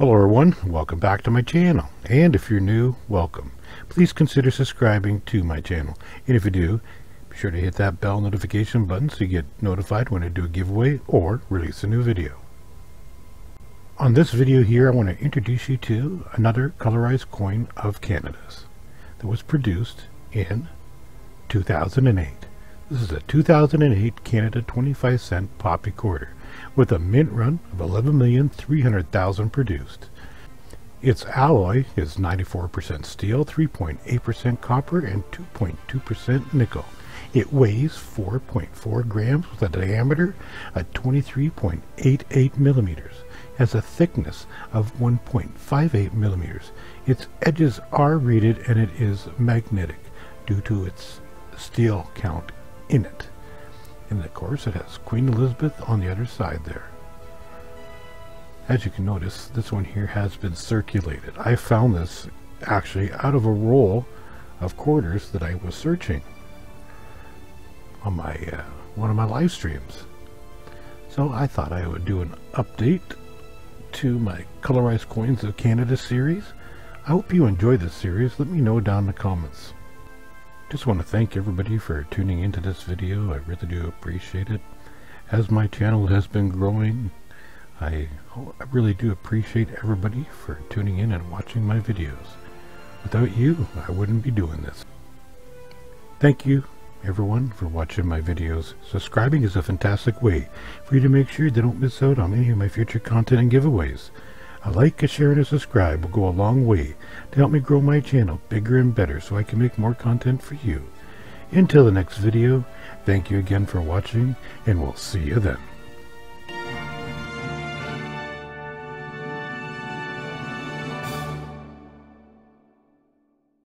Hello everyone, welcome back to my channel. And if you're new, welcome. Please consider subscribing to my channel. And if you do, be sure to hit that bell notification button so you get notified when I do a giveaway or release a new video. On this video here, I want to introduce you to another colorized coin of Canada's that was produced in 2008. This is a 2008 Canada 25 cent poppy quarter with a mint run of 11,300,000 produced. Its alloy is 94% steel, 3.8% copper, and 2.2% nickel. It weighs 4.4 grams with a diameter of 23.88 millimeters, has a thickness of 1.58 millimeters. Its edges are rated and it is magnetic due to its steel count in it. And of course it has Queen Elizabeth on the other side there. As you can notice, this one here has been circulated. I found this actually out of a roll of quarters that I was searching on my uh, one of my live streams. So I thought I would do an update to my Colorized Coins of Canada series. I hope you enjoy this series. Let me know down in the comments. Just want to thank everybody for tuning into this video. I really do appreciate it. As my channel has been growing, I, I really do appreciate everybody for tuning in and watching my videos. Without you, I wouldn't be doing this. Thank you, everyone, for watching my videos. Subscribing is a fantastic way for you to make sure you don't miss out on any of my future content and giveaways. A like, a share, and a subscribe will go a long way to help me grow my channel bigger and better so I can make more content for you. Until the next video, thank you again for watching, and we'll see you then.